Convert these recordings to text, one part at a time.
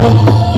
Oh.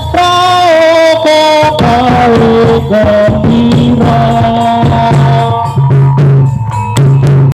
gembira